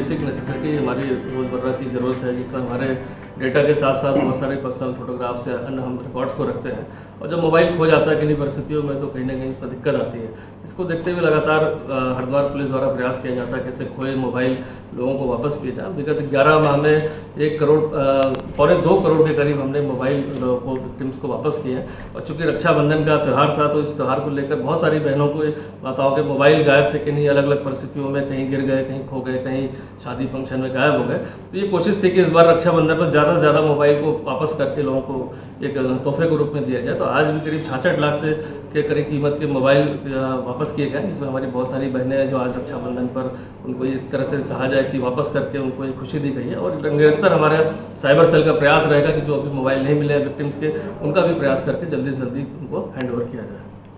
की हमारी रोज़मर्रा की ज़रूरत है जिसमें हमारे डेटा के साथ साथ बहुत सारे पर्सनल फोटोग्राफ्स या अन्य हम रिकॉर्ड्स को रखते हैं। और जब मोबाइल खो जाता है किन्हीं परिस्थितियों में तो कहीं ना कहीं इस पर दिक्कत आती है। इसको देखते हुए लगातार हरिद्वार पुलिस द्वारा प्रयास किया जाता है कैसे खोए मोबाइल लोगों को वापस किया जाए। विगत ग्यारह माह में एक करोड़ पौने दो करोड़ के करीब हमने मोबाइल को विक्टिम्स को वापस किए और चूँकि रक्षाबंधन का त्यौहार था तो इस त्यौहार को लेकर बहुत सारी बहनों को, माताओं के मोबाइल गायब थे किन्हीं अलग अलग परिस्थितियों में कहीं गिर गए, कहीं खो गए, कहीं शादी फ़ंक्शन में गायब हो गए। तो ये कोशिश थी कि इस बार रक्षाबंधन पर ज़्यादा से ज़्यादा मोबाइल को वापस करके लोगों को एक तोहफे के रूप में दिया जाए। तो आज भी करीब छाछठ लाख से के करीब कीमत के मोबाइल वापस किए गए जिसमें हमारी बहुत सारी बहनें हैं जो आज रक्षाबंधन पर उनको एक तरह से कहा जाए कि वापस करके उनको एक खुशी दी गई है। और निरंतर हमारे साइबर सेल का प्रयास रहेगा कि जो अभी मोबाइल नहीं मिले हैं विक्टिम्स के, उनका भी प्रयास करके जल्दी से जल्दी उनको हैंड किया जाए।